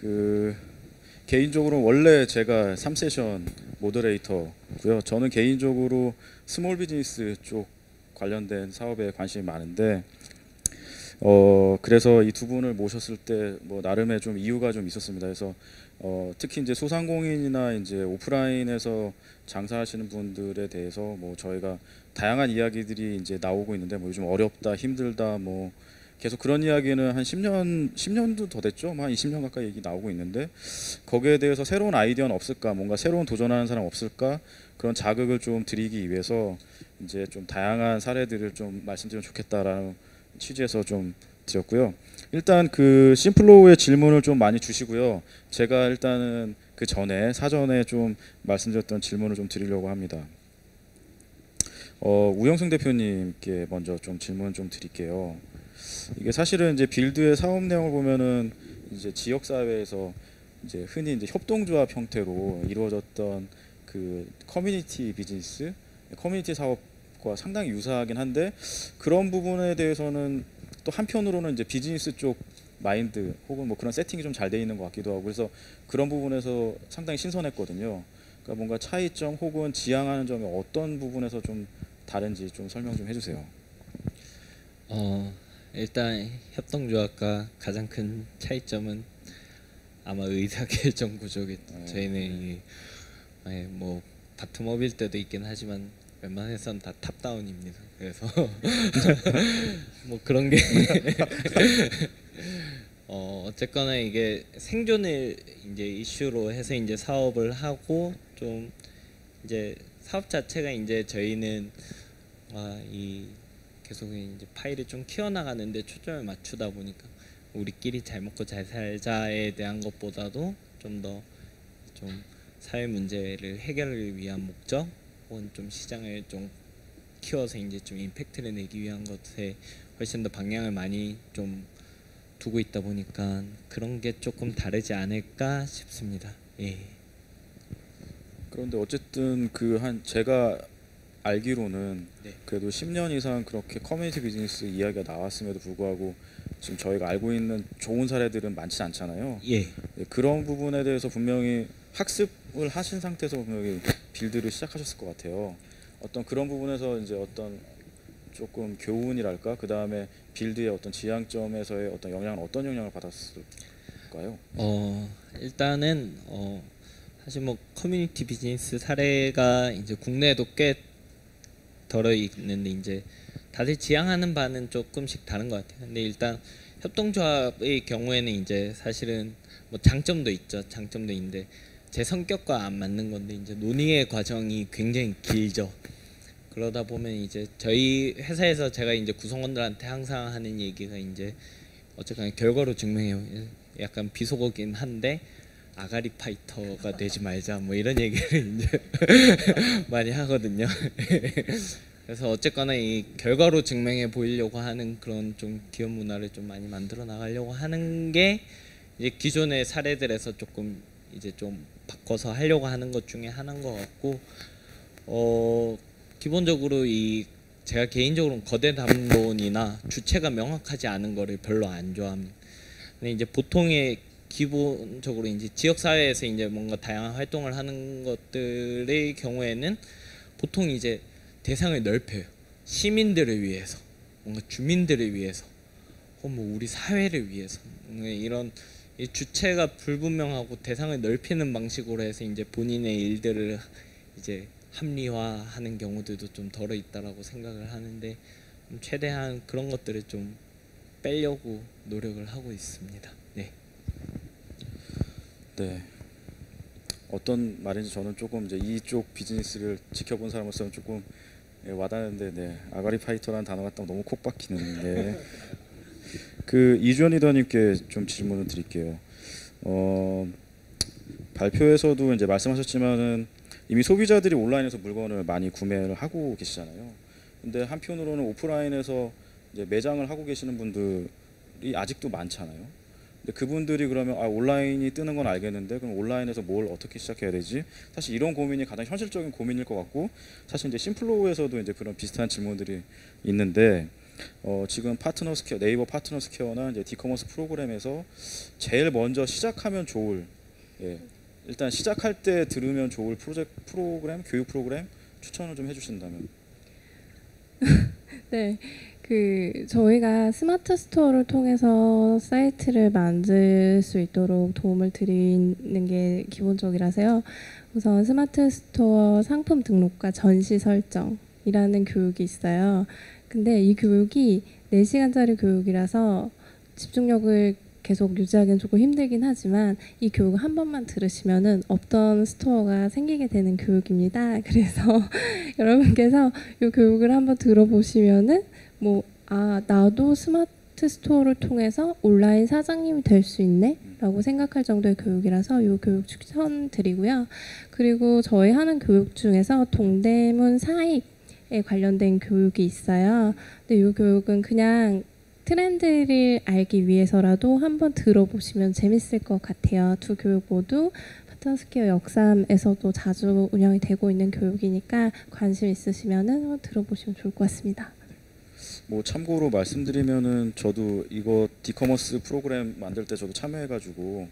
그 개인적으로 원래 제가 3세션 moderator고요. 저는 개인적으로 small business 쪽 관련된 사업에 관심이 많은데 어 그래서 이 두 분을 모셨을 때 뭐 나름의 좀 이유가 좀 있었습니다. 그래서 어 특히 이제 소상공인이나 이제 오프라인에서 장사하시는 분들에 대해서 뭐 저희가 다양한 이야기들이 이제 나오고 있는데 뭐 요즘 어렵다, 힘들다, 뭐 계속 그런 이야기는 한 10년, 10년도 더 됐죠. 뭐한 20년 가까이 얘기 나오고 있는데 거기에 대해서 새로운 아이디어는 없을까, 뭔가 새로운 도전하는 사람 없을까 그런 자극을 좀 드리기 위해서 이제 좀 다양한 사례들을 좀 말씀드리면 좋겠다라는 취지에서 좀 드렸고요. 일단 그 심플로우의 질문을 좀 많이 주시고요. 제가 일단은 그 전에 사전에 좀 말씀드렸던 질문을 좀 드리려고 합니다. 어, 우영승 대표님께 먼저 좀 질문 좀 드릴게요. 이게 사실은 이제 빌드의 사업 내용을 보면은 이제 지역 사회에서 이제 흔히 이제 협동조합 형태로 이루어졌던 그 커뮤니티 비즈니스, 커뮤니티 사업과 상당히 유사하긴 한데 그런 부분에 대해서는 또 한편으로는 이제 비즈니스 쪽 마인드 혹은 뭐 그런 세팅이 좀 잘 돼 있는 것 같기도 하고 그래서 그런 부분에서 상당히 신선했거든요. 그러니까 뭔가 차이점 혹은 지향하는 점이 어떤 부분에서 좀 다른지 좀 설명 좀 해주세요. 어 일단 협동조합과 가장 큰 차이점은 아마 의사결정 구조겠죠. 네. 저희는 이, 아예 뭐 바텀업일 때도 있긴 하지만 웬만해선 다 탑다운입니다. 그래서 뭐 그런 게 어, 어쨌거나 이게 생존을 이제 이슈로 해서 이제 사업을 하고 좀 이제 사업 자체가 이제 저희는 아, 이 계속 이제 파일을 좀 키워나가는데 초점을 맞추다 보니까 우리끼리 잘 먹고 잘 살자에 대한 것보다도 좀더좀 사회 문제를 해결을 위한 목적 혹은 좀 시장을 좀 키워서 이제 좀 임팩트를 내기 위한 것에 훨씬 더 방향을 많이 좀 두고 있다 보니까 그런 게 조금 다르지 않을까 싶습니다. 예. 그런데 어쨌든 그 한 제가 알기로는 네. 그래도 10년 이상 그렇게 커뮤니티 비즈니스 이야기가 나왔음에도 불구하고 지금 저희가 알고 있는 좋은 사례들은 많지 않잖아요. 예. 네, 그런 부분에 대해서 분명히 학습을 하신 상태에서 분명히 빌드를 시작하셨을 것 같아요. 어떤 그런 부분에서 이제 어떤 조금 교훈이랄까 그 다음에 빌드의 어떤 지향점에서의 어떤 영향은 어떤 영향을 받았을까요? 어 일단은 어 사실 뭐 커뮤니티 비즈니스 사례가 이제 국내에도 꽤 더러 있는데 이제 다들 지향하는 바는 조금씩 다른 것 같아요. 근데 일단 협동조합의 경우에는 이제 사실은 뭐 장점도 있죠. 장점도 있는데 제 성격과 안 맞는 건데 이제 논의의 과정이 굉장히 길죠. 그러다 보면 이제 저희 회사에서 제가 이제 구성원들한테 항상 하는 얘기가 이제 어쨌거나 결과로 증명해요. 약간 비속어긴 한데 아가리 파이터가 되지 말자 뭐 이런 얘기를 이제 많이 하거든요. 그래서 어쨌거나 이 결과로 증명해 보이려고 하는 그런 좀 기업 문화를 좀 많이 만들어 나가려고 하는 게 이제 기존의 사례들에서 조금 이제 좀 바꿔서 하려고 하는 것 중에 하나인 것 같고 어 기본적으로 이 제가 개인적으로는 거대 담론이나 주체가 명확하지 않은 거를 별로 안 좋아합니다. 근데 이제 보통의 기본적으로 이제 지역 사회에서 이제 뭔가 다양한 활동을 하는 것들의 경우에는 보통 이제 대상을 넓혀요. 시민들을 위해서, 뭔가 주민들을 위해서, 혹은 뭐 우리 사회를 위해서 뭔가 이런 이 주체가 불분명하고 대상을 넓히는 방식으로 해서 이제 본인의 일들을 이제 합리화하는 경우들도 좀 덜어 있다라고 생각을 하는데 좀 최대한 그런 것들을 좀 빼려고 노력을 하고 있습니다. 네. 네. 어떤 말인지 저는 조금 이제 이쪽 비즈니스를 지켜본 사람으로서는 조금 예, 와닿는데 네. 아가리 파이터라는 단어가 딱 너무 콕 박히는데 그 이주연 리더님께 좀 질문을 드릴게요. 어, 발표에서도 이제 말씀하셨지만은 이미 소비자들이 온라인에서 물건을 많이 구매를 하고 계시잖아요. 근데 한편으로는 오프라인에서 매장을 하고 계시는 분들이 아직도 많잖아요. 그분들이 그러면 아 온라인이 뜨는 건 알겠는데 그럼 온라인에서 뭘 어떻게 시작해야 되지? 사실 이런 고민이 가장 현실적인 고민일 것 같고 사실 이제 심플로우에서도 이제 그런 비슷한 질문들이 있는데 어, 지금 파트너 스퀘어 네이버 파트너 스퀘어나 이제 D-commerce 프로그램에서 제일 먼저 시작하면 좋을 예, 일단 시작할 때 들으면 좋을 프로젝트 프로그램 교육 프로그램 추천을 좀 해주신다면 네, 그 저희가 스마트 스토어를 통해서 사이트를 만들 수 있도록 도움을 드리는 게 기본적이라서요. 우선 스마트 스토어 상품 등록과 전시 설정이라는 교육이 있어요. 근데 이 교육이 4시간짜리 교육이라서 집중력을 계속 유지하기는 조금 힘들긴 하지만 이 교육을 한 번만 들으시면은 없던 store가 생기게 되는 교육입니다. 그래서 여러분께서 이 교육을 한번 들어보시면은 뭐 아 나도 스마트 스토어를 통해서 온라인 사장님이 될 수 있네 라고 생각할 정도의 교육이라서 이 교육 추천 드리고요. 그리고 저희 하는 교육 중에서 동대문 사입에 관련된 교육이 있어요. 근데 이 교육은 그냥 트렌드를 알기 위해서라도 한번 들어보시면 재밌을 것 같아요. 두 교육 모두 파트너스퀘어 역삼에서도 자주 운영이 되고 있는 교육이니까 관심 있으시면은 한번 들어보시면 좋을 것 같습니다. 뭐 참고로 말씀드리면은 저도 이거 디커머스 프로그램 만들 때 저도 참여해가지고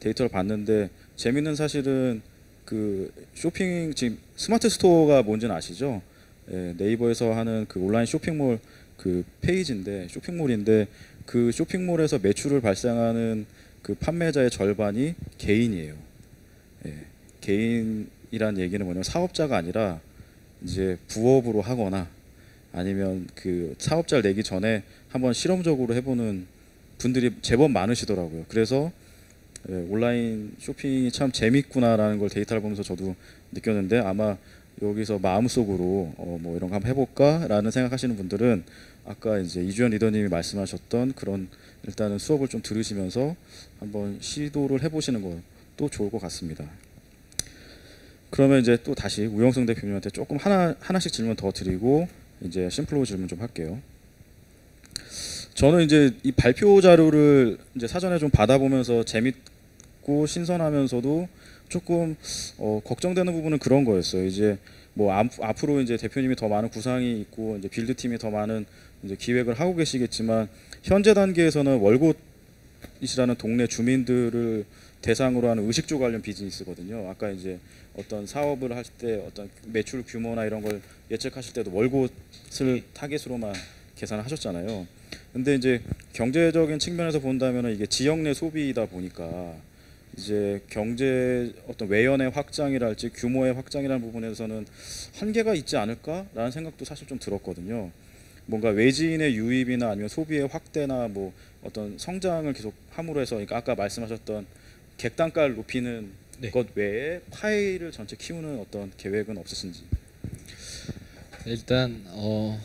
데이터를 봤는데 재밌는 사실은 그 쇼핑 지금 스마트 스토어가 뭔지는 아시죠? 예, 네이버에서 하는 그 온라인 쇼핑몰 그 페이지인데 쇼핑몰인데 그 쇼핑몰에서 매출을 발생하는 그 판매자의 절반이 개인이에요. 예, 개인이란 얘기는 뭐냐면 사업자가 아니라 이제 부업으로 하거나 아니면 그 사업자를 내기 전에 한번 실험적으로 해보는 분들이 제법 많으시더라고요. 그래서 예, 온라인 쇼핑이 참 재밌구나라는 걸 데이터를 보면서 저도 느꼈는데 아마 여기서 마음속으로 어, 뭐 이런 거 한번 해볼까라는 생각하시는 분들은 아까 이제 이주연 리더님이 말씀하셨던 그런 일단은 수업을 좀 들으시면서 한번 시도를 해보시는 것도 좋을 것 같습니다. 그러면 이제 또 다시 우영성 대표님한테 조금 하나 하나씩 질문 더 드리고 이제 심플로 질문 좀 할게요. 저는 이제 이 발표 자료를 이제 사전에 좀 받아보면서 재밌고 신선하면서도 조금 어, 걱정되는 부분은 그런 거였어요. 이제 뭐 앞, 앞으로 이제 대표님이 더 많은 구상이 있고 이제 빌드 팀이 더 많은 이제 기획을 하고 계시겠지만 현재 단계에서는 월곶이라는 동네 주민들을 대상으로 하는 의식주 관련 비즈니스거든요. 아까 이제 어떤 사업을 할 때 어떤 매출 규모나 이런 걸 예측하실 때도 월곶을 타겟으로만 계산을 하셨잖아요. 근데 이제 경제적인 측면에서 본다면 이게 지역 내 소비이다 보니까 이제 경제 어떤 외연의 확장이랄지 규모의 확장이라는 부분에서는 한계가 있지 않을까라는 생각도 사실 좀 들었거든요. 뭔가 외지인의 유입이나 아니면 소비의 확대나 뭐 어떤 성장을 계속 함으로 해서 그러니까 아까 말씀하셨던 객단가를 높이는 네. 것 외에 파이를 전체 키우는 어떤 계획은 없으신지. 일단 어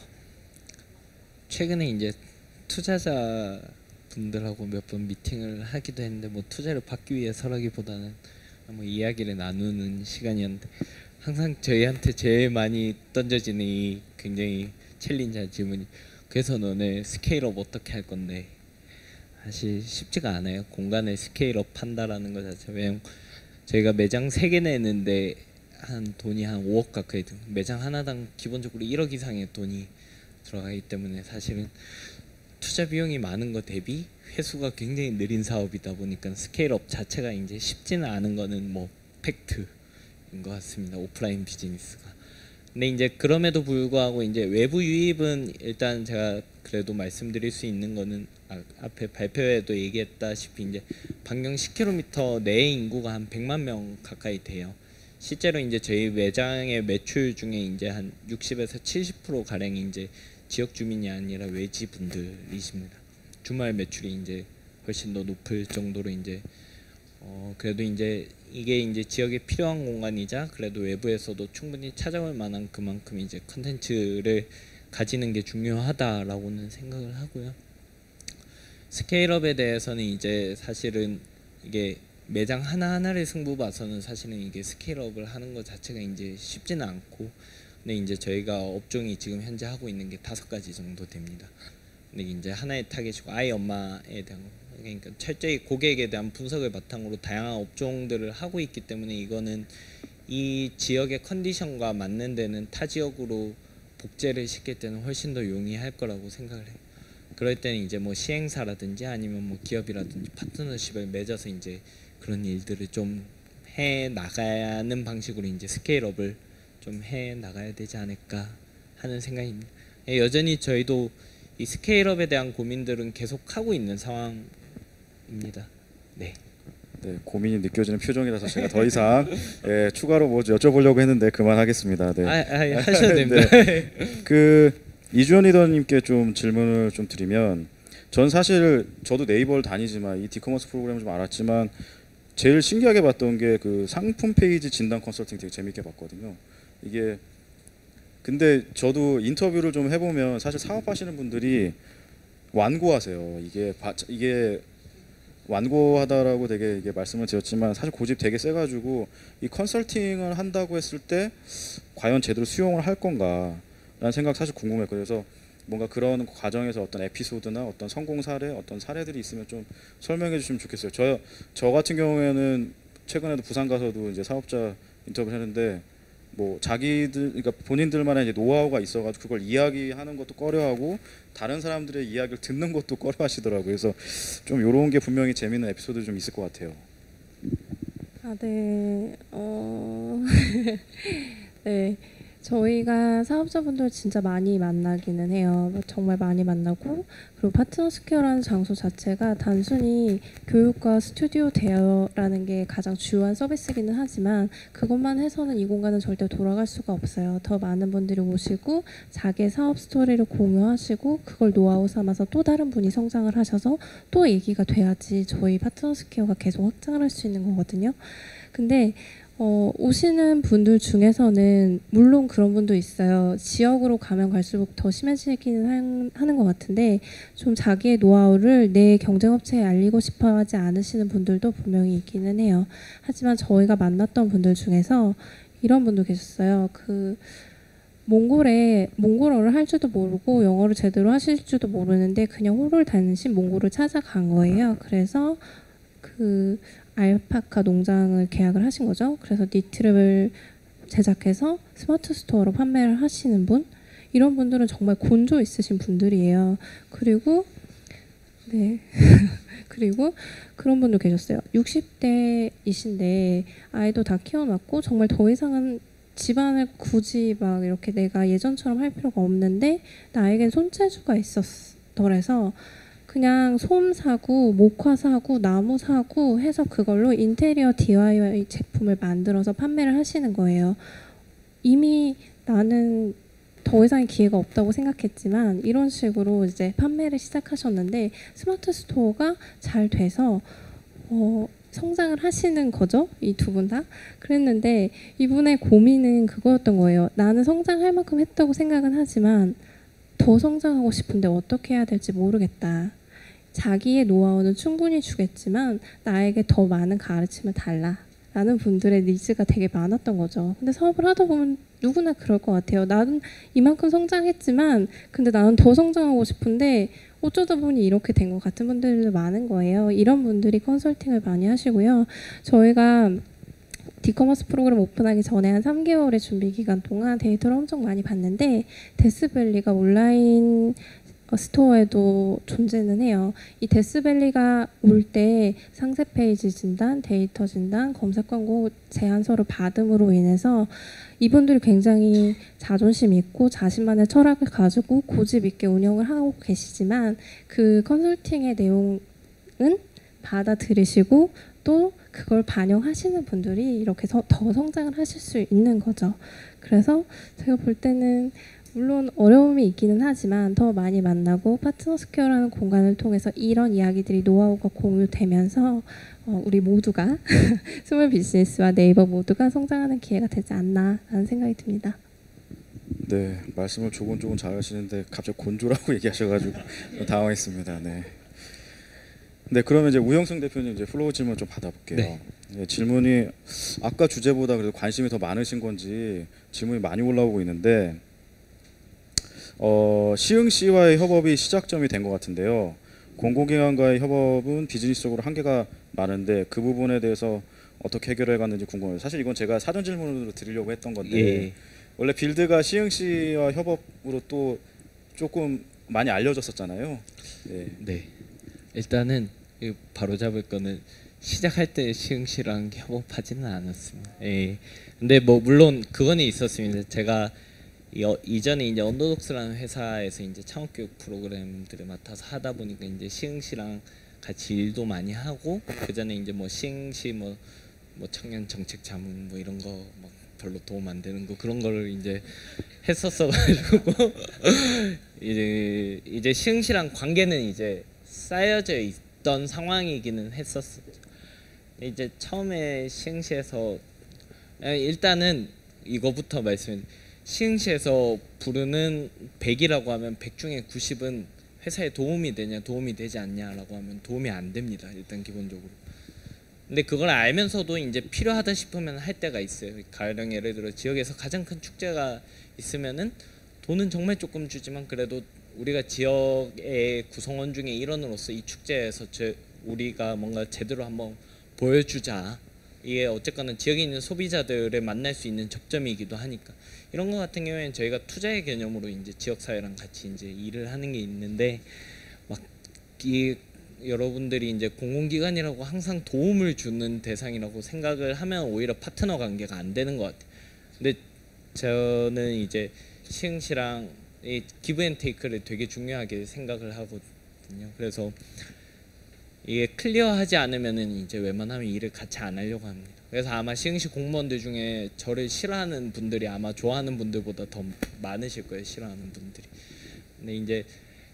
최근에 이제 투자자 분들하고 몇 번 미팅을 하기도 했는데 뭐 투자를 받기 위해서라기보다는 뭐 이야기를 나누는 시간이었는데 항상 저희한테 제일 많이 던져지는 이 굉장히 challenge 질문이 그래서 너네 scale-up 어떻게 할 건데? 사실 쉽지가 않아요. 공간을 scale-up 한다라는 것 자체 왜냐면 저희가 매장 세 개 내는데 한 돈이 한 5억 가까이 든 매장 하나당 기본적으로 1억 이상의 돈이 들어가기 때문에 사실은 투자 비용이 많은 것 대비 회수가 굉장히 느린 사업이다 보니까 scale-up 자체가 이제 쉽지는 않은 거는 뭐 팩트인 것 같습니다. 오프라인 비즈니스가. 근데 이제 그럼에도 불구하고 이제 외부 유입은 일단 제가 그래도 말씀드릴 수 있는 거는 아, 앞에 발표에도 얘기했다시피 이제 반경 10km 내의 인구가 한 100만 명 가까이 돼요. 실제로 이제 저희 매장의 매출 중에 이제 한 60에서 70% 가량이 이제 지역 주민이 아니라 외지 분들이십니다. 주말 매출이 이제 훨씬 더 높을 정도로 이제 어 그래도 이제 이게 이제 지역에 필요한 공간이자 그래도 외부에서도 충분히 찾아올 만한 그만큼 이제 컨텐츠를 가지는 게 중요하다라고는 생각을 하고요. scale-up에 대해서는 이제 사실은 이게 매장 하나 하나를 승부 봐서는 사실은 이게 scale-up을 하는 것 자체가 이제 쉽지는 않고 근데 이제 저희가 업종이 지금 현재 하고 있는 게 다섯 가지 정도 됩니다. 근데 이제 하나의 타겟이고 아이 엄마에 대한 거. 그러니까 철저히 고객에 대한 분석을 바탕으로 다양한 업종들을 하고 있기 때문에 이거는 이 지역의 컨디션과 맞는 데는 타 지역으로 복제를 시킬 때는 훨씬 더 용이할 거라고 생각을 해요. 그럴 때는 이제 뭐 시행사라든지 아니면 뭐 기업이라든지 파트너십을 맺어서 이제 그런 일들을 좀 해 나가는 방식으로 이제 scale-up을 좀 해 나가야 되지 않을까 하는 생각입니다. 예, 여전히 저희도 이 scale-up에 대한 고민들은 계속 하고 있는 상황입니다. 네. 네, 고민이 느껴지는 표정이라서 제가 더 이상 예, 추가로 뭐 여쭤보려고 했는데 그만하겠습니다. 네. 아, 아 하셔도 됩니다. 그 이주연 리더님께 좀 질문을 좀 드리면 전 사실 저도 네이버를 다니지만 이 디커머스 프로그램을 좀 알았지만 제일 신기하게 봤던 게 그 상품 페이지 진단 컨설팅 되게 재밌게 봤거든요. 이게 근데 저도 인터뷰를 좀 해보면 사실 사업하시는 분들이 완고하세요. 이게 바, 이게 완고하다라고 되게 이게 말씀을 드렸지만 사실 고집 되게 세가지고 이 컨설팅을 한다고 했을 때 과연 제대로 수용을 할 건가라는 생각 사실 궁금했거든요. 그래서 뭔가 그런 과정에서 어떤 에피소드나 어떤 성공 사례, 어떤 사례들이 있으면 좀 설명해 주시면 좋겠어요. 저, 저 같은 경우에는 최근에도 부산 가서도 이제 사업자 인터뷰를 했는데 뭐 자기들 그러니까 본인들만의 이제 노하우가 있어가지고 그걸 이야기하는 것도 꺼려하고 다른 사람들의 이야기를 듣는 것도 꺼려하시더라고요. 그래서 좀 이런 게 분명히 재미있는 에피소드 좀 있을 것 같아요. 아, 네. 어, 네. 저희가 사업자분들 진짜 많이 만나기는 해요. 정말 많이 만나고 그리고 파트너 스퀘어라는 장소 자체가 단순히 교육과 스튜디오 대여라는 게 가장 주요한 서비스기는 하지만 그것만 해서는 이 공간은 절대 돌아갈 수가 없어요. 더 많은 분들이 오시고 자기의 사업 스토리를 공유하시고 그걸 노하우 삼아서 또 다른 분이 성장을 하셔서 또 얘기가 돼야지 저희 파트너 스퀘어가 계속 확장을 할 수 있는 거거든요. 근데 어, 오시는 분들 중에서는 물론 그런 분도 있어요. 지역으로 가면 갈수록 더 심해지기는 한- 하는 것 같은데 좀 자기의 노하우를 내 경쟁업체에 알리고 싶어 하지 않으시는 분들도 분명히 있기는 해요. 하지만 저희가 만났던 분들 중에서 이런 분도 계셨어요. 그 몽골에 몽골어를 할 줄도 모르고 영어를 제대로 하실 줄도 모르는데 그냥 홀홀단신 몽골을 찾아간 거예요. 그래서 그 알파카 농장을 계약을 하신 거죠. 그래서 니트를 제작해서 스마트 스토어로 판매를 하시는 분 이런 분들은 정말 곤조 있으신 분들이에요. 그리고 네 그리고 그런 분도 계셨어요. 60대이신데 아이도 다 키워놨고 정말 더 이상은 집안을 굳이 막 이렇게 내가 예전처럼 할 필요가 없는데 나에겐 손재주가 있었더래서 그냥 솜 사고 목화 사고 나무 사고 해서 그걸로 인테리어 DIY 제품을 만들어서 판매를 하시는 거예요. 이미 나는 더 이상의 기회가 없다고 생각했지만 이런 식으로 이제 판매를 시작하셨는데 스마트 스토어가 잘 돼서 어, 성장을 하시는 거죠. 이 두 분 다. 그랬는데 이분의 고민은 그거였던 거예요. 나는 성장할 만큼 했다고 생각은 하지만 더 성장하고 싶은데 어떻게 해야 될지 모르겠다. 자기의 노하우는 충분히 주겠지만 나에게 더 많은 가르침을 달라. 라는 분들의 needs가 되게 많았던 거죠. 근데 사업을 하다 보면 누구나 그럴 것 같아요. 나는 이만큼 성장했지만 근데 나는 더 성장하고 싶은데 어쩌다 보니 이렇게 된 것 같은 분들도 많은 거예요. 이런 분들이 컨설팅을 많이 하시고요. 저희가 디커머스 프로그램 오픈하기 전에 한 3개월의 준비 기간 동안 데이터를 엄청 많이 봤는데 death valley가 온라인 어, 스토어에도 존재는 해요. 이 death valley가 올 때 상세 페이지 진단, 데이터 진단, 검색 광고 제안서를 받음으로 인해서 이분들이 굉장히 자존심 있고 자신만의 철학을 가지고 고집 있게 운영을 하고 계시지만 그 컨설팅의 내용은 받아들이시고 또 그걸 반영하시는 분들이 이렇게 서- 더 성장을 하실 수 있는 거죠. 그래서 제가 볼 때는 물론 어려움이 있기는 하지만 더 많이 만나고 파트너 스퀘어라는 공간을 통해서 이런 이야기들이 노하우가 공유되면서 어, 우리 모두가 small business와 네이버 모두가 성장하는 기회가 되지 않나라는 생각이 듭니다. 네, 말씀을 조곤조곤 잘 하시는데 갑자기 곤조라고 얘기하셔가지고 당황했습니다. 네. 네, 그러면 이제 우영승 대표님 이제 floor 질문 좀 받아볼게요. 네. 네, 질문이 아까 주제보다 그래도 관심이 더 많으신 건지 질문이 많이 올라오고 있는데 어, 시흥 씨와의 협업이 시작점이 된 것 같은데요. 공공기관과의 협업은 비즈니스적으로 한계가 많은데 그 부분에 대해서 어떻게 해결해 갔는지 궁금해요. 사실 이건 제가 사전 질문으로 드리려고 했던 건데 예. 원래 빌드가 시흥 시와 협업으로 또 조금 많이 알려졌었잖아요. 네. 네. 일단은 이 바로 잡을 거는 시작할 때 시흥 시랑 협업하지는 않았습니다. 예. 근데 뭐 물론 그거는 있었습니다. 제가 이, 어, 이전에 이제 언더독스라는 회사에서 이제 창업 교육 프로그램들을 맡아서 하다 보니까 이제 시흥시랑 같이 일도 많이 하고 그 전에 이제 뭐 시흥시 뭐, 뭐 청년 정책 자문 뭐 이런 거 막 별로 도움 안 되는 거 그런 거를 이제 했었어 가지고 이제 이제 시흥시랑 관계는 이제 쌓여져 있던 상황이기는 했었었죠. 이제 처음에 시흥시에서 에, 일단은 이거부터 말씀. 시흥시에서 부르는 100이라고 하면 100 중에 90은 회사에 도움이 되냐 도움이 되지 않냐라고 하면 도움이 안 됩니다. 일단 기본적으로. 근데 그걸 알면서도 이제 필요하다 싶으면 할 때가 있어요. 가령 예를 들어 지역에서 가장 큰 축제가 있으면은 돈은 정말 조금 주지만 그래도 우리가 지역의 구성원 중에 일원으로서 이 축제에서 제, 우리가 뭔가 제대로 한번 보여주자. 이게 어쨌거나 지역에 있는 소비자들을 만날 수 있는 접점이기도 하니까 이런 거 같은 경우에는 저희가 투자의 개념으로 이제 지역 사회랑 같이 이제 일을 하는 게 있는데 막 이 여러분들이 이제 공공기관이라고 항상 도움을 주는 대상이라고 생각을 하면 오히려 파트너 관계가 안 되는 것 같아요. 근데 저는 이제 시흥시랑 이 give and take를 되게 중요하게 생각을 하거든요. 그래서 이게 clear하지 않으면은 이제 웬만하면 일을 같이 안 하려고 합니다. 그래서 아마 시흥시 공무원들 중에 저를 싫어하는 분들이 아마 좋아하는 분들보다 더 많으실 거예요. 싫어하는 분들이. 근데 이제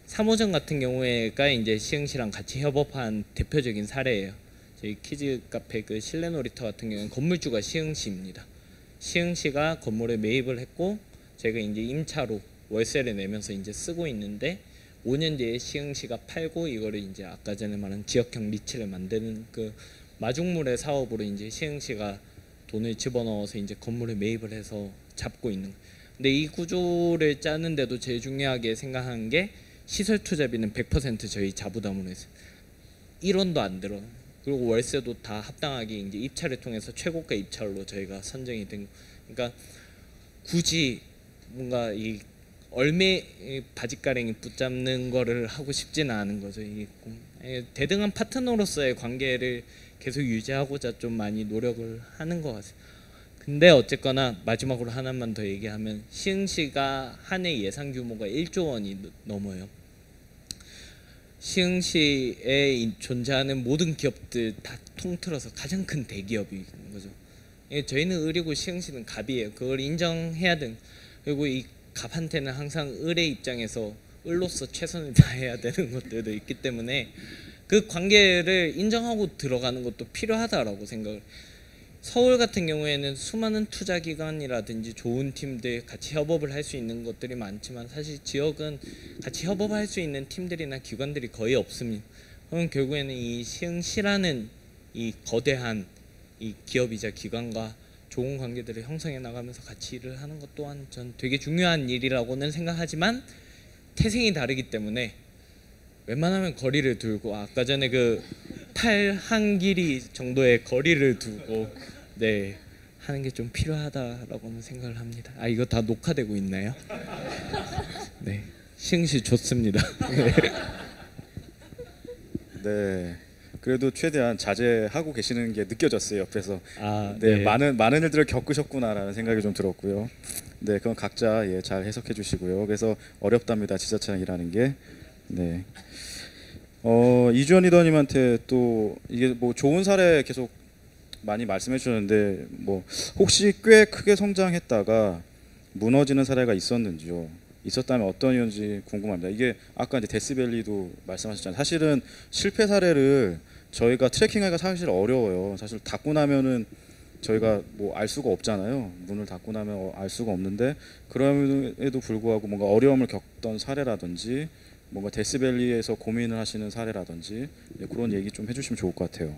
3호점 같은 경우에가 이제 시흥시랑 같이 협업한 대표적인 사례예요. 저희 키즈 카페 그 실내 놀이터 같은 경우는 건물주가 시흥시입니다. 시흥시가 건물에 매입을 했고 제가 이제 임차로 월세를 내면서 이제 쓰고 있는데 5년 뒤에 시흥시가 팔고 이거를 이제 아까 전에 말한 지역형 리츠를 만드는 그 마중물의 사업으로 이제 시흥시가 돈을 집어넣어서 이제 건물을 매입을 해서 잡고 있는. 근데 이 구조를 짜는데도 제일 중요하게 생각하는 게 시설 투자비는 100% 저희 자부담으로 해서 1원도 안 들어. 그리고 월세도 다 합당하게 이제 입찰을 통해서 최고가 입찰로 저희가 선정이 된. 거. 그러니까 굳이 뭔가 이 얼매 이 바짓가랭이 붙잡는 거를 하고 싶지는 않은 거죠. 이 공- 예, 대등한 파트너로서의 관계를 계속 유지하고자 좀 많이 노력을 하는 것 같아요. 근데 어쨌거나 마지막으로 하나만 더 얘기하면 시흥시가 한 해 예상 규모가 1조 원이 넘- 넘어요. 시흥시에 이- 존재하는 모든 기업들 다 통틀어서 가장 큰 대기업인 거죠. 예, 저희는 을이고 시흥시는 갑이에요. 그걸 인정해야 된. 그리고 이 갑한테는 항상 을의 입장에서 을로서 최선을 다해야 되는 것들도 있기 때문에 그 관계를 인정하고 들어가는 것도 필요하다라고 생각을. 서울 같은 경우에는 수많은 투자 기관이라든지 좋은 팀들 같이 협업을 할 수 있는 것들이 많지만 사실 지역은 같이 협업할 수 있는 팀들이나 기관들이 거의 없습니다. 그럼 결국에는 이 시흥시라는 이 거대한 이 기업이자 기관과 좋은 관계들을 형성해 나가면서 같이 일을 하는 것 또한 전 되게 중요한 일이라고는 생각하지만 태생이 다르기 때문에 웬만하면 거리를 두고 아까 전에 그 팔 한 길이 정도의 거리를 두고 네 하는 게 좀 필요하다라고는 생각을 합니다. 아 이거 다 녹화되고 있나요? 네 시흥시 좋습니다. 네. 그래도 최대한 자제하고 계시는 게 느껴졌어요 옆에서. 아 네, 많은 많은 일들을 겪으셨구나라는 생각이 좀 들었고요. 네, 그건 각자 예, 잘 해석해 주시고요. 그래서 어렵답니다 지자체랑 일하는 게. 네. 어 이주연 리더님한테 또 이게 뭐 좋은 사례 계속 많이 말씀해 주셨는데 뭐 혹시 꽤 크게 성장했다가 무너지는 사례가 있었는지요? 있었다면 어떤 이유인지 궁금합니다. 이게 아까 이제 데스밸리도 말씀하셨잖아요. 사실은 실패 사례를 저희가 트래킹하기가 사실 어려워요. 사실 닫고 나면은 저희가 뭐 알 수가 없잖아요. 문을 닫고 나면 어, 알 수가 없는데 그럼에도 불구하고 뭔가 어려움을 겪던 사례라든지 뭔가 데스밸리에서 고민을 하시는 사례라든지 예, 그런 얘기 좀 해주시면 좋을 것 같아요.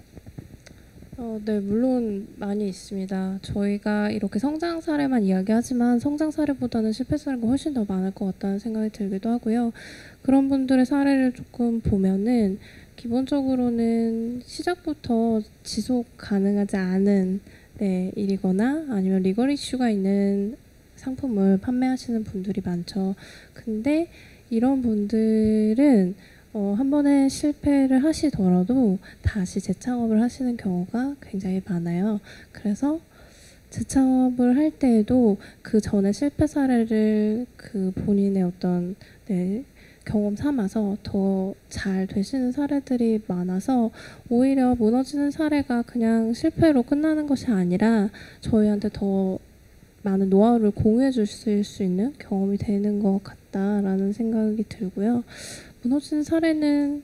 어, 네, 물론 많이 있습니다. 저희가 이렇게 성장 사례만 이야기하지만 성장 사례보다는 실패 사례가 훨씬 더 많을 것 같다는 생각이 들기도 하고요. 그런 분들의 사례를 조금 보면은 기본적으로는 시작부터 지속 가능하지 않은 네, 일이거나 아니면 리걸 이슈가 있는 상품을 판매하시는 분들이 많죠. 근데 이런 분들은 어, 한 번에 실패를 하시더라도 다시 재창업을 하시는 경우가 굉장히 많아요. 그래서 재창업을 할 때에도 그 전에 실패 사례를 그 본인의 어떤 네, 경험 삼아서 더 잘 되시는 사례들이 많아서 오히려 무너지는 사례가 그냥 실패로 끝나는 것이 아니라 저희한테 더 많은 노하우를 공유해 주실 수 있는 경험이 되는 것 같 다라는 생각이 들고요. 무너지는 사례는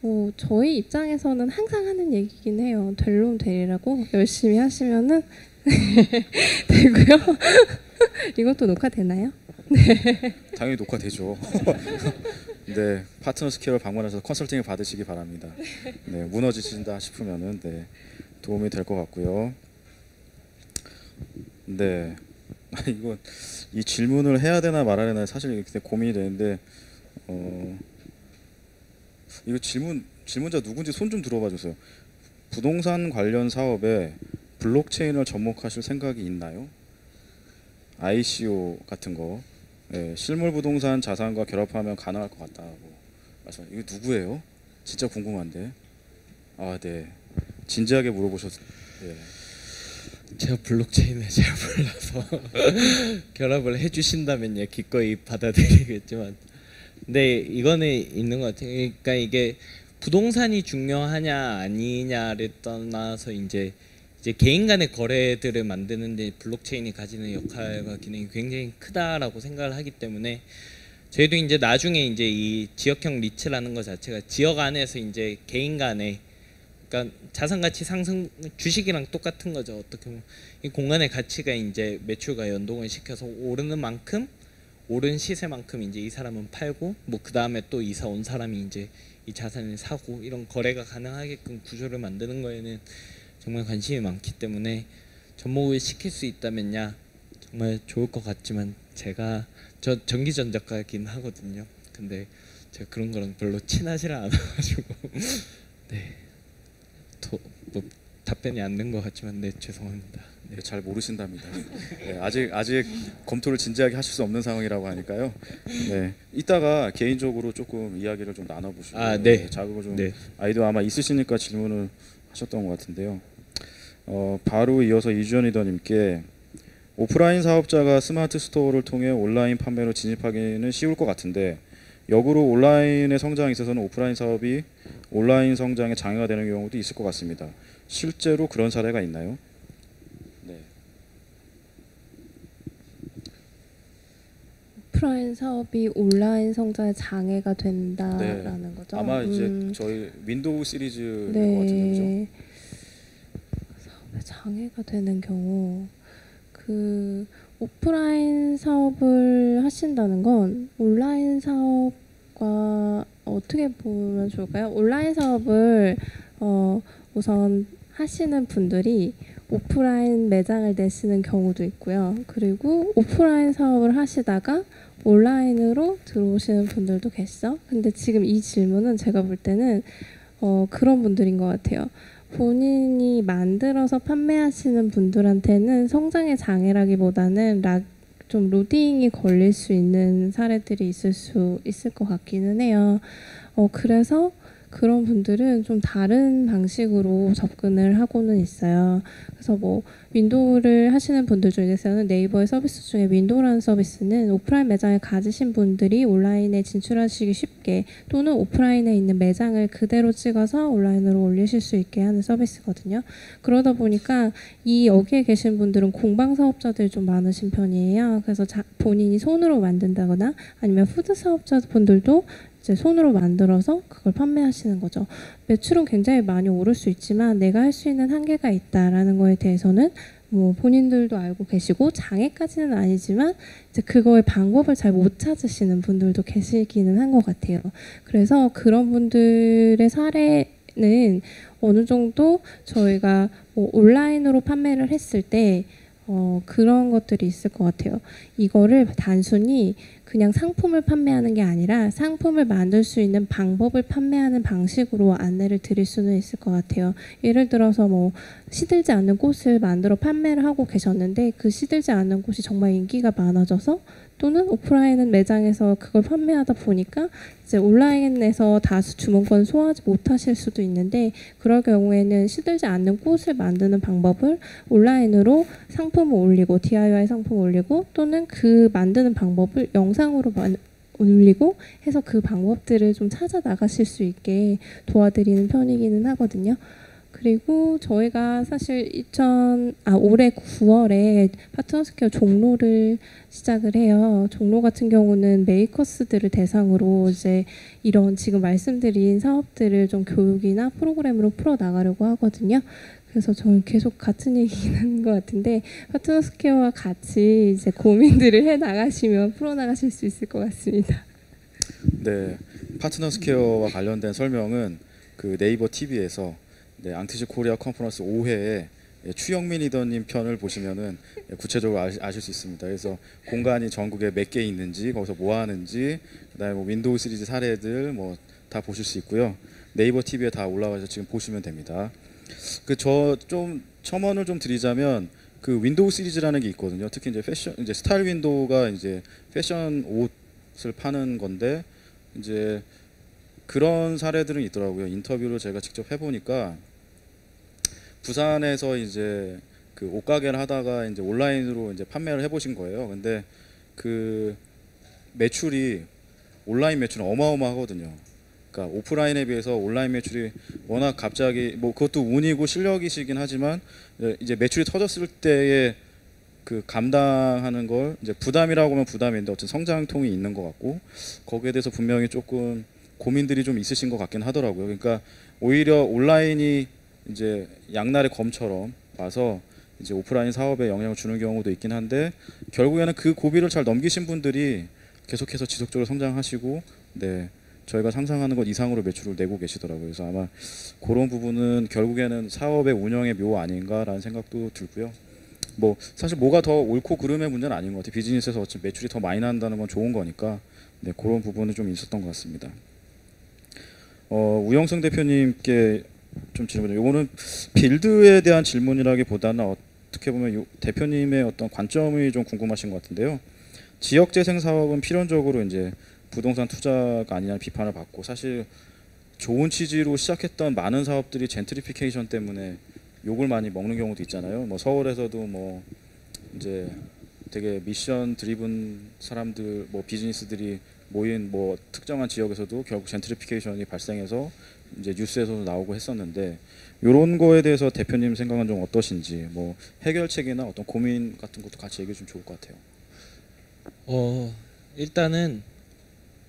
뭐 저희 입장에서는 항상 하는 얘기긴 해요. 될 놈 되리라고 열심히 하시면은 되고요. 이것도 녹화되나요? 당연히 녹화되죠. 네, 파트너스퀘어 방문해서 컨설팅을 받으시기 바랍니다. 네, 무너지신다 싶으면은 네, 도움이 될 것 같고요. 네, 아, 이거 이 질문을 해야 되나 말아야 되나 사실 이렇게 고민이 되는데 어 이거 질문 질문자 누군지 손 좀 들어봐 주세요. 부동산 관련 사업에 블록체인을 접목하실 생각이 있나요? ICO 같은 거 예, 실물 부동산 자산과 결합하면 가능할 것 같다고 말씀. 이거 누구예요? 진짜 궁금한데. 아, 네. 진지하게 물어보셨. 네. 제가 블록체인을 잘 몰라서 결합을 해주신다면요. 기꺼이 받아들이겠지만. 근데 이거는 있는 것 같아요. 그러니까 이게 부동산이 중요하냐 아니냐를 떠나서 이제 이제 개인 간의 거래들을 만드는데 블록체인이 가지는 역할과 기능이 굉장히 크다라고 생각을 하기 때문에 저희도 이제 나중에 이제 이 지역형 리츠라는 것 자체가 지역 안에서 이제 개인 간의 그러니까 자산 가치 상승 주식이랑 똑같은 거죠. 어떻게 보면 이 공간의 가치가 이제 매출과 연동을 시켜서 오르는 만큼 오른 시세만큼 이제 이 사람은 팔고 뭐 그 다음에 또 이사 온 사람이 이제 이 자산을 사고 이런 거래가 가능하게끔 구조를 만드는 거에는 정말 관심이 많기 때문에 접목을 시킬 수 있다면야 정말 좋을 것 같지만 제가 저 전기전자가긴 하거든요. 근데 제가 그런 거랑 별로 친하지를 않아가지고 네. 도, 뭐 답변이 안 된 것 같지만 네 죄송합니다. 네. 네, 잘 모르신답니다. 네, 아직 아직 검토를 진지하게 하실 수 없는 상황이라고 하니까요. 네, 이따가 개인적으로 조금 이야기를 좀 나눠보시고 아, 네. 자극을 좀 네. 아이디어 아마 있으시니까 질문을 하셨던 것 같은데요. 어, 바로 이어서 이주연 리더님께 오프라인 사업자가 스마트 스토어를 통해 온라인 판매로 진입하기는 쉬울 것 같은데 역으로 온라인의 성장에 있어서는 오프라인 사업이 온라인 성장에 장애가 되는 경우도 있을 것 같습니다. 실제로 그런 사례가 있나요? 네. 오프라인 사업이 온라인 성장에 장애가 된다라는 거죠. 아마 이제 음, 저희 윈도우 시리즈인 것 같은데 그죠? 네. 사업에 장애가 되는 경우 그 오프라인 사업을 하신다는 건 온라인 사업과 어떻게 보면 좋을까요? 온라인 사업을 어, 우선 하시는 분들이 오프라인 매장을 내시는 경우도 있고요. 그리고 오프라인 사업을 하시다가 온라인으로 들어오시는 분들도 계시죠. 근데 지금 이 질문은 제가 볼 때는 어, 그런 분들인 것 같아요. 본인이 만들어서 판매하시는 분들한테는 성장의 장애라기보다는 락, 좀 로딩이 걸릴 수 있는 사례들이 있을 수 있을 것 같기는 해요. 어, 그래서 그런 분들은 좀 다른 방식으로 접근을 하고는 있어요. 그래서 뭐 윈도우를 하시는 분들 중에서는 네이버의 서비스 중에 윈도우라는 서비스는 오프라인 매장을 가지신 분들이 온라인에 진출하시기 쉽게 또는 오프라인에 있는 매장을 그대로 찍어서 온라인으로 올리실 수 있게 하는 서비스거든요. 그러다 보니까 이 여기에 계신 분들은 공방 사업자들이 좀 많으신 편이에요. 그래서 자, 본인이 손으로 만든다거나 아니면 food 사업자 분들도 이제 손으로 만들어서 그걸 판매하시는 거죠. 매출은 굉장히 많이 오를 수 있지만 내가 할 수 있는 한계가 있다라는 거에 대해서는 뭐 본인들도 알고 계시고 장애까지는 아니지만 이제 그거의 방법을 잘 못 찾으시는 분들도 계시기는 한 것 같아요. 그래서 그런 분들의 사례는 어느 정도 저희가 뭐 온라인으로 판매를 했을 때 어, 그런 것들이 있을 것 같아요. 이거를 단순히 그냥 상품을 판매하는 게 아니라 상품을 만들 수 있는 방법을 판매하는 방식으로 안내를 드릴 수는 있을 것 같아요. 예를 들어서 뭐 시들지 않는 꽃을 만들어 판매를 하고 계셨는데 그 시들지 않는 꽃이 정말 인기가 많아져서 또는 오프라인 매장에서 그걸 판매하다 보니까 이제 온라인에서 다수 주문권 소화하지 못하실 수도 있는데 그럴 경우에는 시들지 않는 꽃을 만드는 방법을 온라인으로 상품을 올리고 DIY 상품을 올리고 또는 그 만드는 방법을 영상으로 만- 올리고 해서 그 방법들을 좀 찾아 나가실 수 있게 도와드리는 편이기는 하거든요. 그리고 저희가 사실 2000, 아, 올해 9월에 파트너스퀘어 종로를 시작을 해요. 종로 같은 경우는 메이커스들을 대상으로 이제 이런 지금 말씀드린 사업들을 좀 교육이나 프로그램으로 풀어 나가려고 하거든요. 그래서 저는 계속 같은 얘기는 것 같은데 파트너스퀘어와 같이 이제 고민들을 해 나가시면 풀어 나가실 수 있을 것 같습니다. 네, 파트너스퀘어와 관련된 설명은 그 네이버 TV에서 네, 앙트십 코리아 컨퍼런스 5회에 추영민 리더님 편을 보시면은 구체적으로 아시, 아실 수 있습니다. 그래서 공간이 전국에 몇 개 있는지 거기서 뭐 하는지 그다음에 뭐 윈도우 시리즈 사례들 뭐 다 보실 수 있고요. 네이버 TV에 다 올라가서 지금 보시면 됩니다. 그 저 좀 첨언을 좀 드리자면 그 윈도우 시리즈라는 게 있거든요. 특히 이제 패션 이제 스타일 윈도우가 이제 패션 옷을 파는 건데 이제 그런 사례들은 있더라고요. 인터뷰를 제가 직접 해보니까 부산에서 이제 그 옷가게를 하다가 이제 온라인으로 이제 판매를 해보신 거예요. 근데 그 매출이 온라인 매출은 어마어마하거든요. 그러니까 오프라인에 비해서 온라인 매출이 워낙 갑자기 뭐 그것도 운이고 실력이시긴 하지만 이제 매출이 터졌을 때의 그 감당하는 걸 이제 부담이라고 하면 부담인데 어쨌든 성장통이 있는 것 같고 거기에 대해서 분명히 조금 고민들이 좀 있으신 것 같긴 하더라고요. 그러니까 오히려 온라인이 이제 양날의 검처럼 와서 이제 오프라인 사업에 영향을 주는 경우도 있긴 한데 결국에는 그 고비를 잘 넘기신 분들이 계속해서 지속적으로 성장하시고 네 저희가 상상하는 것 이상으로 매출을 내고 계시더라고요. 그래서 아마 그런 부분은 결국에는 사업의 운영의 묘 아닌가라는 생각도 들고요. 뭐 사실 뭐가 더 옳고 그름의 문제는 아닌 것 같아요. 비즈니스에서 어차피 매출이 더 많이 난다는 건 좋은 거니까 네 그런 부분은 좀 있었던 것 같습니다. 어, 우영성 대표님께 좀 질문을 이거는 빌드에 대한 질문이라기보다는 어떻게 보면 요 대표님의 어떤 관점이 좀 궁금하신 것 같은데요. 지역 재생 사업은 필연적으로 이제 부동산 투자가 아니냐는 비판을 받고 사실 좋은 취지로 시작했던 많은 사업들이 젠트리피케이션 때문에 욕을 많이 먹는 경우도 있잖아요. 뭐 서울에서도 뭐 이제 되게 미션 드리븐 사람들 뭐 비즈니스들이 모인 뭐 특정한 지역에서도 결국 젠트리피케이션이 발생해서 이제 뉴스에서도 나오고 했었는데 이런 거에 대해서 대표님 생각은 좀 어떠신지 뭐 해결책이나 어떤 고민 같은 것도 같이 얘기해 주면 좋을 것 같아요. 어 일단은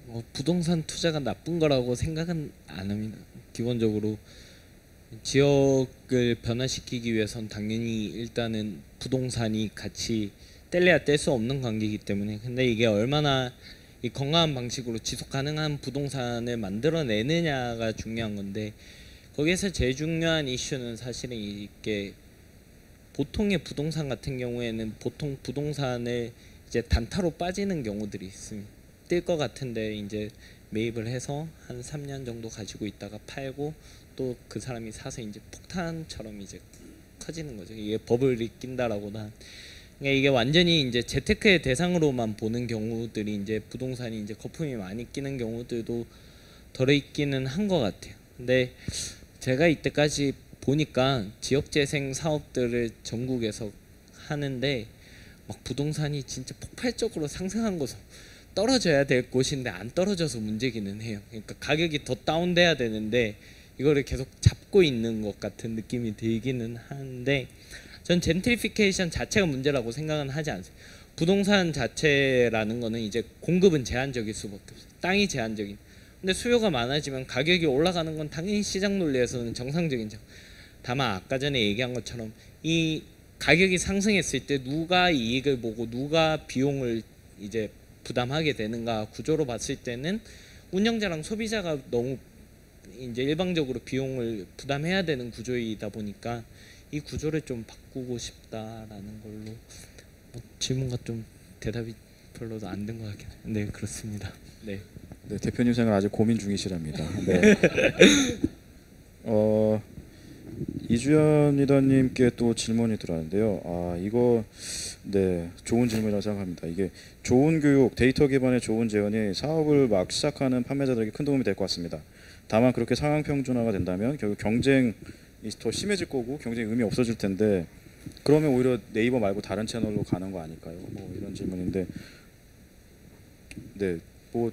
뭐 부동산 투자가 나쁜 거라고 생각은 안 합니다. 기본적으로 지역을 변화시키기 위해선 당연히 일단은 부동산이 같이 뗄래야 뗄 수 없는 관계이기 때문에 근데 이게 얼마나 이 건강한 방식으로 지속 가능한 부동산을 만들어내느냐가 중요한 건데 거기에서 제일 중요한 이슈는 사실은 이게 보통의 부동산 같은 경우에는 보통 부동산을 이제 단타로 빠지는 경우들이 있습니다. 뜰 것 같은데 이제 매입을 해서 한 3년 정도 가지고 있다가 팔고 또 그 사람이 사서 이제 폭탄처럼 이제 커지는 거죠. 이게 버블이. 그러니까 이게 완전히 이제 재테크의 대상으로만 보는 경우들이 이제 부동산이 이제 거품이 많이 끼는 경우들도 덜어 있기는 한 것 같아요. 근데 제가 이때까지 보니까 지역 재생 사업들을 전국에서 하는데 막 부동산이 진짜 폭발적으로 상승한 곳은 떨어져야 될 곳인데 안 떨어져서 문제기는 해요. 그러니까 가격이 더 다운돼야 되는데 이거를 계속 잡고 있는 것 같은 느낌이 들기는 하는데 전 젠트리피케이션 자체가 문제라고 생각은 하지 않습니다. 부동산 자체라는 거는 이제 공급은 제한적일 수밖에 없어요. 땅이 제한적인. 근데 수요가 많아지면 가격이 올라가는 건 당연히 시장 논리에서는 정상적인 점. 다만 아까 전에 얘기한 것처럼 이 가격이 상승했을 때 누가 이익을 보고 누가 비용을 이제 부담하게 되는가 구조로 봤을 때는 운영자랑 소비자가 너무 이제 일방적으로 비용을 부담해야 되는 구조이다 보니까 이 구조를 좀 바꾸고 싶다라는 걸로 뭐 질문과 좀 대답이 별로도 안 된 것 같긴 해요. 네 그렇습니다. 네. 네, 대표님 생활 아직 고민 중이시랍니다. 네. 어, 이주연 리더님께 또 질문이 들어왔는데요. 아 이거 네 좋은 질문이라고 생각합니다. 이게 좋은 교육, 데이터 기반의 좋은 재원이 사업을 막 시작하는 판매자들에게 큰 도움이 될 것 같습니다. 다만 그렇게 상황 평준화가 된다면 결국 경쟁이 더 심해질 거고 경쟁 의미 없어질 텐데 그러면 오히려 네이버 말고 다른 채널로 가는 거 아닐까요? 뭐 이런 질문인데 네 뭐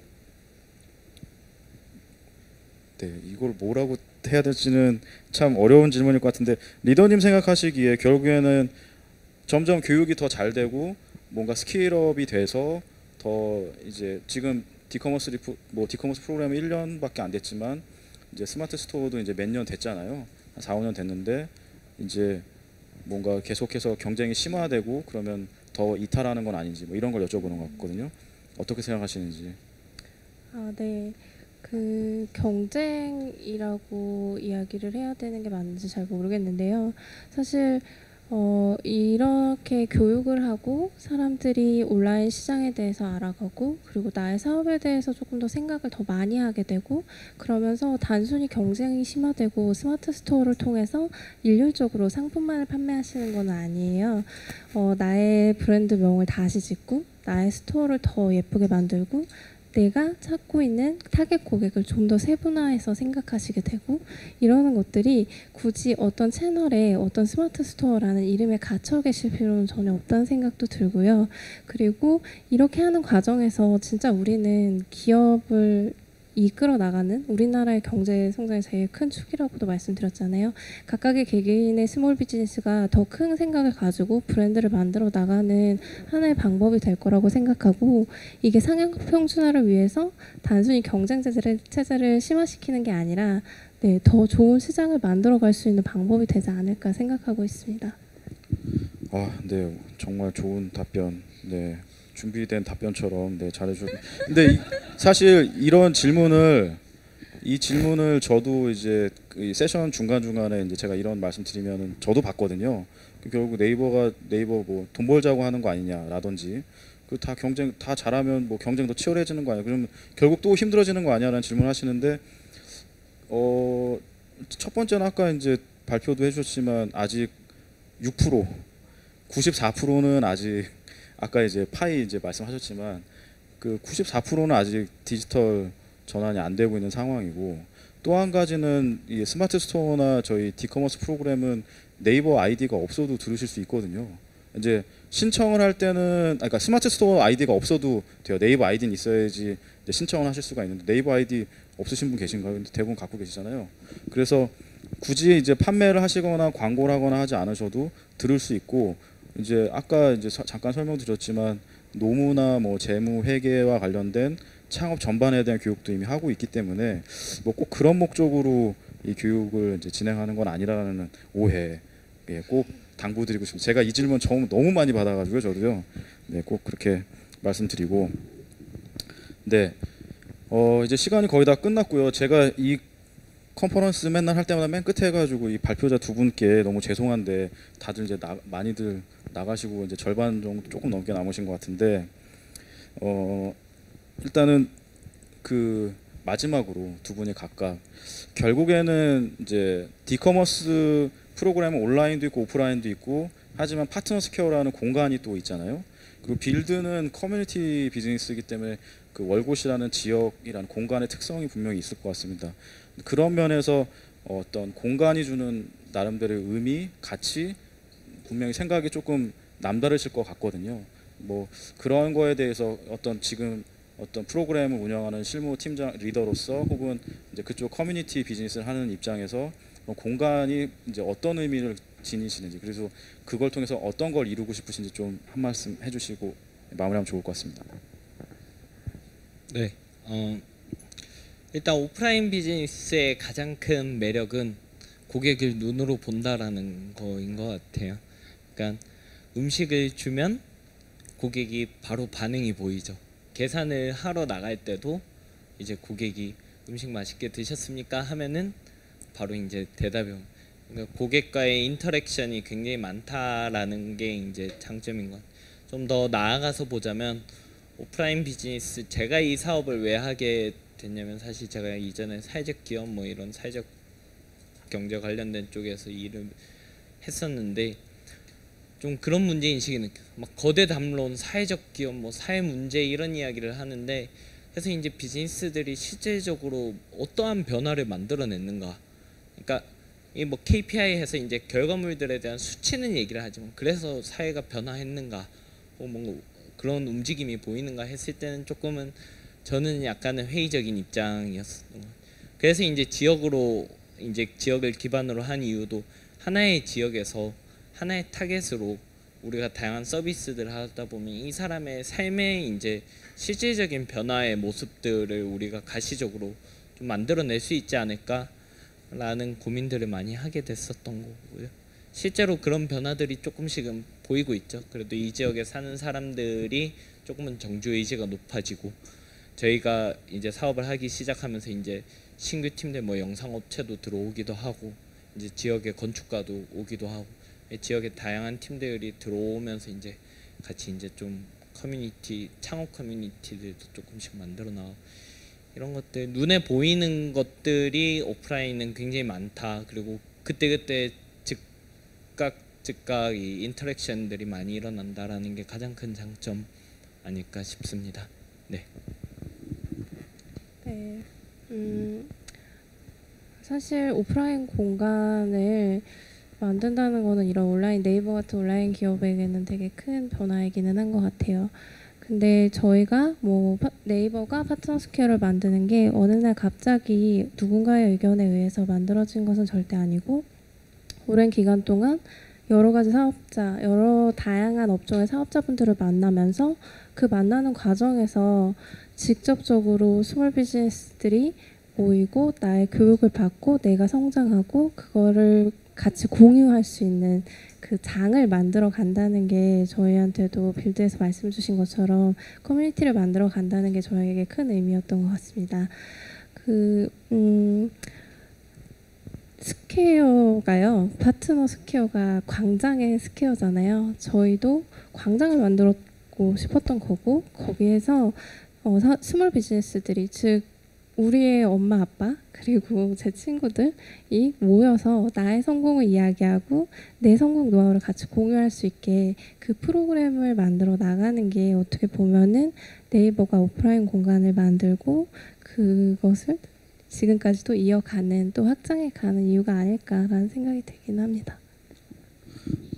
네, 이걸 뭐라고 해야 될지는 참 어려운 질문일 것 같은데 리더님 생각하시기에 결국에는 점점 교육이 더 잘 되고 뭔가 scale-up이 돼서 더 이제 지금 디커머스 리프, 뭐 디커머스 프로그램 1년밖에 안 됐지만 이제 스마트 스토어도 이제 몇 년 됐잖아요. 한 4, 5년 됐는데 이제 뭔가 계속해서 경쟁이 심화되고 그러면 더 이탈하는 건 아닌지 뭐 이런 걸 여쭤보는 것 같거든요. 어떻게 생각하시는지. 아, 네. 그 경쟁이라고 이야기를 해야 되는 게 맞는지 잘 모르겠는데요. 사실 어, 이렇게 교육을 하고 사람들이 온라인 시장에 대해서 알아가고 그리고 나의 사업에 대해서 조금 더 생각을 더 많이 하게 되고 그러면서 단순히 경쟁이 심화되고 스마트 스토어를 통해서 일률적으로 상품만을 판매하시는 건 아니에요. 어, 나의 브랜드 명을 다시 짓고 나의 스토어를 더 예쁘게 만들고 내가 찾고 있는 타겟 고객을 좀 더 세분화해서 생각하시게 되고 이러는 것들이 굳이 어떤 채널에 어떤 스마트 스토어라는 이름에 갇혀 계실 필요는 전혀 없다는 생각도 들고요. 그리고 이렇게 하는 과정에서 진짜 우리는 기업을 이끌어 나가는 우리나라의 경제 성장의 제일 큰 축이라고도 말씀드렸잖아요. 각각의 개개인의 small business가 더 큰 생각을 가지고 브랜드를 만들어 나가는 하나의 방법이 될 거라고 생각하고 이게 상향 평준화를 위해서 단순히 경쟁 체제를, 체제를 심화시키는 게 아니라 네, 더 좋은 시장을 만들어 갈 수 있는 방법이 되지 않을까 생각하고 있습니다. 아, 네, 정말 좋은 답변. 네, 준비된 답변처럼 네 잘해주. 근데 이- 사실 이런 질문을 이 질문을 저도 이제 그 세션 중간 중간에 이제 제가 이런 말씀드리면은 저도 봤거든요. 그 결국 네이버가 네이버 뭐 돈 벌자고 하는 거 아니냐라든지 그 다 경쟁 다 잘하면 뭐 경쟁 더 치열해지는 거 아니야? 그러면 결국 또 힘들어지는 거 아니야라는 질문하시는데 어 첫 번째는 아까 이제 발표도 해주셨지만 아직 6% 94%는 아직 아까 이제 파이 이제 말씀하셨지만 그 94%는 아직 디지털 전환이 안 되고 있는 상황이고 또 한 가지는 이 스마트 스토어나 저희 디커머스 프로그램은 네이버 아이디가 없어도 들으실 수 있거든요. 이제 신청을 할 때는 아니, 그러니까 스마트 스토어 아이디가 없어도 돼요. 네이버 아이디는 있어야지 신청을 하실 수가 있는데 네이버 아이디 없으신 분 계신가요? 근데 대부분 갖고 계시잖아요. 그래서 굳이 이제 판매를 하시거나 광고를 하거나 하지 않으셔도 들을 수 있고 이제 아까 이제 서- 잠깐 설명드렸지만 노무나 뭐 재무 회계와 관련된 창업 전반에 대한 교육도 이미 하고 있기 때문에 뭐 꼭 그런 목적으로 이 교육을 이제 진행하는 건 아니라는 오해 예, 꼭 당부드리고 싶습니다. 제가 이 질문 정 너무 많이 받아가지고요, 저도요. 네, 꼭 그렇게 말씀드리고 네, 어 이제 시간이 거의 다 끝났고요. 제가 이 컨퍼런스 맨날 할 때마다 맨 끝에 해가지고 이 발표자 두 분께 너무 죄송한데 다들 이제 나, 많이들 나가시고 이제 절반 정도 조금 넘게 남으신 것 같은데 어 일단은 그 마지막으로 두 분이 각각 결국에는 이제 D-commerce 프로그램은 온라인도 있고 오프라인도 있고 하지만 파트너 스퀘어라는 공간이 또 있잖아요. 그리고 빌드는 커뮤니티 비즈니스이기 때문에 그 월곶이라는 지역이라는 공간의 특성이 분명히 있을 것 같습니다. 그런 면에서 어떤 공간이 주는 나름대로의 의미, 가치 분명히 생각이 조금 남다르실 것 같거든요. 뭐 그런 거에 대해서 어떤 지금 어떤 프로그램을 운영하는 실무 팀장 리더로서 혹은 이제 그쪽 커뮤니티 비즈니스를 하는 입장에서 뭐 공간이 이제 어떤 의미를 지니시는지 그래서 그걸 통해서 어떤 걸 이루고 싶으신지 좀 한 말씀 해주시고 마무리하면 좋을 것 같습니다. 네. 어, 일단 오프라인 비즈니스의 가장 큰 매력은 고객을 눈으로 본다라는 거인 것 같아요. 그러니까 음식을 주면 고객이 바로 반응이 보이죠. 계산을 하러 나갈 때도 이제 고객이 음식 맛있게 드셨습니까 하면은 바로 이제 대답이 옵니다. 그러니까 고객과의 인터랙션이 굉장히 많다라는 게 이제 장점인 것. 좀 더 나아가서 보자면 오프라인 비즈니스 제가 이 사업을 왜 하게 됐냐면 사실 제가 이전에 사회적 기업 뭐 이런 사회적 경제 관련된 쪽에서 일을 했었는데 좀 그런 문제 인식이 느껴. 막 거대 담론, 사회적 기업, 뭐 사회 문제 이런 이야기를 하는데 그래서 이제 비즈니스들이 실제적으로 어떠한 변화를 만들어냈는가. 그러니까 이 뭐 KPI 해서 이제 결과물들에 대한 수치는 얘기를 하지만 그래서 사회가 변화했는가, 뭐 그런 움직임이 보이는가 했을 때는 조금은 저는 약간은 회의적인 입장이었어요. 그래서 이제 지역으로 이제 지역을 기반으로 한 이유도 하나의 지역에서 하나의 타겟으로 우리가 다양한 서비스들을 하다 보면 이 사람의 삶의 이제 실질적인 변화의 모습들을 우리가 가시적으로 좀 만들어낼 수 있지 않을까라는 고민들을 많이 하게 됐었던 거고요. 실제로 그런 변화들이 조금씩은 보이고 있죠. 그래도 이 지역에 사는 사람들이 조금은 정주 의지가 높아지고 저희가 이제 사업을 하기 시작하면서 이제 신규 팀들 뭐 영상 업체도 들어오기도 하고 이제 지역의 건축가도 오기도 하고 이 지역의 다양한 팀들이 들어오면서 이제 같이 이제 좀 커뮤니티 창업 커뮤니티들도 조금씩 만들어 나와 이런 것들 눈에 보이는 것들이 오프라인은 굉장히 많다 그리고 그때 그때 즉각 즉각 이 interaction들이 많이 일어난다라는 게 가장 큰 장점 아닐까 싶습니다. 네. 네. 음, 사실 오프라인 공간을 만든다는 거는 이런 온라인 네이버 같은 온라인 기업에게는 되게 큰 변화이기는 한 것 같아요. 근데 저희가 뭐 파- 네이버가 파트너 스퀘어를 만드는 게 어느 날 갑자기 누군가의 의견에 의해서 만들어진 것은 절대 아니고 오랜 기간 동안 여러 가지 사업자, 여러 다양한 업종의 사업자분들을 만나면서 그 만나는 과정에서 직접적으로 small business들이 모이고 나의 교육을 받고 내가 성장하고 그거를 같이 공유할 수 있는 그 장을 만들어 간다는 게 저희한테도 빌드에서 말씀 주신 것처럼 커뮤니티를 만들어 간다는 게 저에게 큰 의미였던 것 같습니다. 그 음, 스퀘어가요. 파트너 스퀘어가 광장의 square잖아요. 저희도 광장을 만들었고 싶었던 거고 거기에서 어, 사, small business들이 즉 우리의 엄마 아빠 그리고 제 친구들이 모여서 나의 성공을 이야기하고 내 성공 노하우를 같이 공유할 수 있게 그 프로그램을 만들어 나가는 게 어떻게 보면은 네이버가 오프라인 공간을 만들고 그것을 지금까지도 이어가는 또 확장해 가는 이유가 아닐까라는 생각이 들긴 합니다.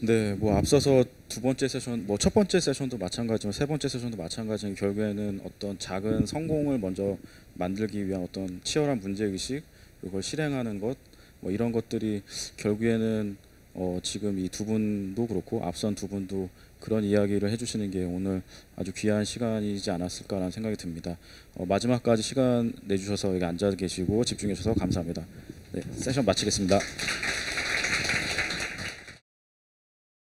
네, 뭐 앞서서 두 번째 세션, 뭐 첫 번째 세션도 마찬가지지만 세 번째 세션도 마찬가지인 결국에는 어떤 작은 성공을 먼저 만들기 위한 어떤 치열한 문제 의식 그걸 실행하는 것, 뭐 이런 것들이 결국에는 어 지금 이 두 분도 그렇고 앞선 두 분도 그런 이야기를 해주시는 게 오늘 아주 귀한 시간이지 않았을까라는 생각이 듭니다. 어 마지막까지 시간 내주셔서 여기 앉아 계시고 집중해 주셔서 감사합니다. 네, 세션 마치겠습니다.